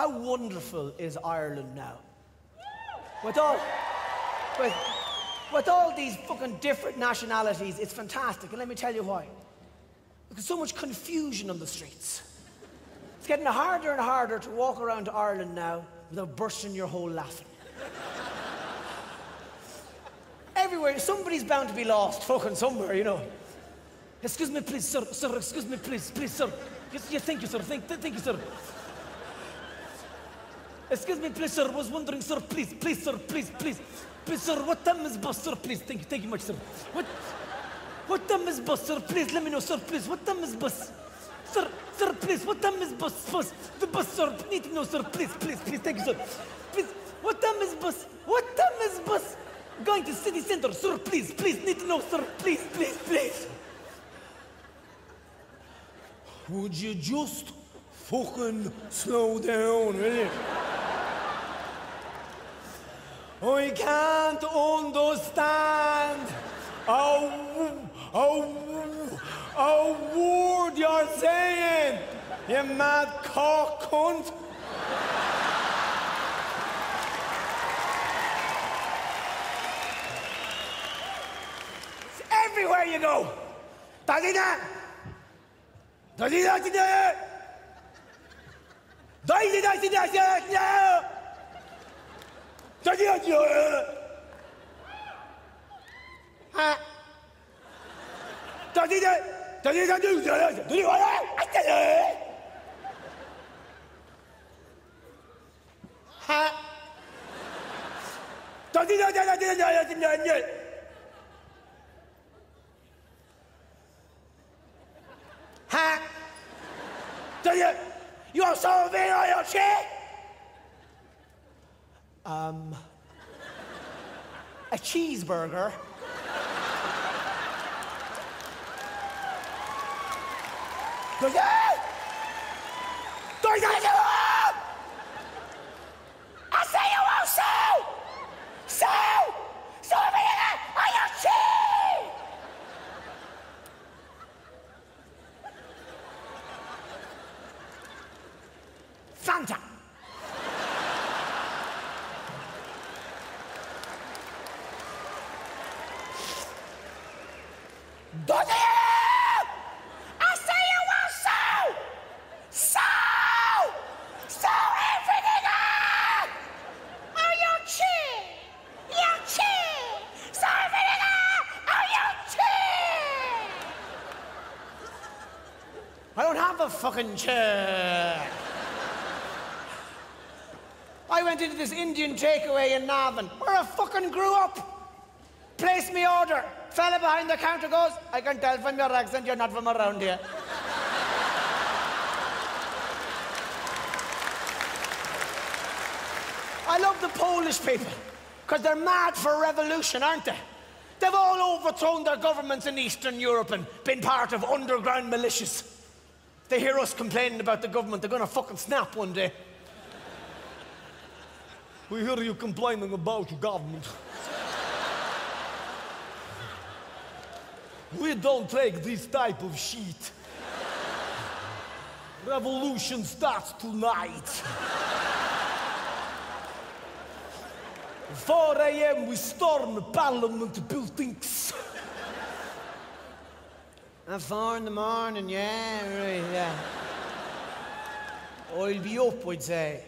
how wonderful is Ireland now? With all, with, with all these fucking different nationalities, it's fantastic. And let me tell you why. There's so much confusion on the streets. It's getting harder and harder to walk around Ireland now without bursting your hole laughing. Everywhere, somebody's bound to be lost fucking somewhere, you know. Excuse me, please, sir. Sir, excuse me, please, please, sir. Yes, yes thank you, sir. Thank, thank you, sir. Excuse me, please, sir. Was wondering, sir, please, please, sir, please, please. Please, sir, what time is bus, sir? Please, thank you, thank you much, sir. What, what time is bus, sir? Please, let me know, sir, please. What time is bus? Sir, sir, please, what time is bus? Bus, the bus, sir. Need to know, sir. Please, please, please, thank you, sir. Please, what time is bus? What time is bus? Going to city center, sir. Please, please, need to know, sir. Please, please, please. Would you just fucking slow down, will you? I can't understand a, a, a word you're saying, you mad cock cunt. It's everywhere you go. Dadina! Dadina, dadina! Dadina, dadina, dadina! Dadina, dadina! Ha! Dadina! Dadina, dadina! Dadina! Ha! Dadina, dadina, dadina, dadina! Ha! Do you? You want some of it on your chair? Um. A cheeseburger. Do you? Do you? I say you want some! Some! Some of it on your chair! Fanta. Does it? I say you want so! So! So everything up! Oh, your chin! Your chin! So everything up! Oh, your chin! I don't have a fucking chair. I went into this Indian takeaway in Navan, where I fucking grew up. Place me order. Fella behind the counter goes, I can tell from your accent you're not from around here. I love the Polish people, because they're mad for revolution, aren't they? They've all overthrown their governments in Eastern Europe and been part of underground militias. They hear us complaining about the government, they're gonna fucking snap one day. We hear you complaining about your government. We don't take this type of shit. Revolution starts tonight. 4 a.m. we storm parliament buildings. At four in the morning, yeah, right, yeah. I'll be up, I'd say.